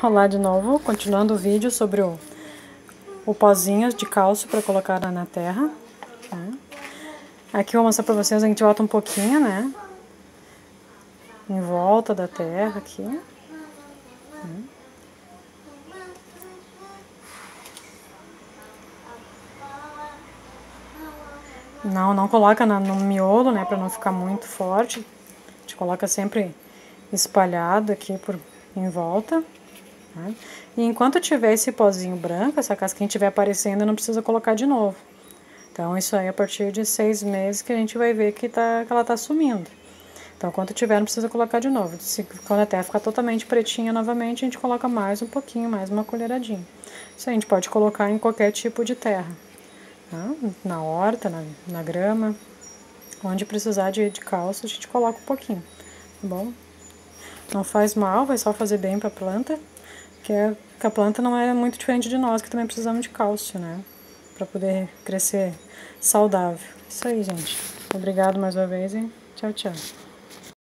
rolar de novo, continuando o vídeo sobre o, o pozinho de cálcio para colocar na, na terra. Tá? Aqui eu vou mostrar para vocês, a gente volta um pouquinho, né? Em volta da terra aqui. Não, não coloca no miolo, né, para não ficar muito forte. A gente coloca sempre espalhado aqui por em volta. E enquanto tiver esse pozinho branco, essa casquinha estiver aparecendo, não precisa colocar de novo. Então, isso aí a partir de seis meses que a gente vai ver que, tá, que ela está sumindo. Então, quando tiver, não precisa colocar de novo. Se, quando a terra ficar totalmente pretinha novamente, a gente coloca mais um pouquinho, mais uma colheradinha. Isso a gente pode colocar em qualquer tipo de terra. Tá? Na horta, na, na grama. Onde precisar de, de cálcio, a gente coloca um pouquinho. Tá bom? Não faz mal, vai só fazer bem para a planta. Que, é, a planta não é muito diferente de nós, que também precisamos de cálcio, né? Para poder crescer saudável. Isso aí, gente. Obrigado mais uma vez e tchau, tchau.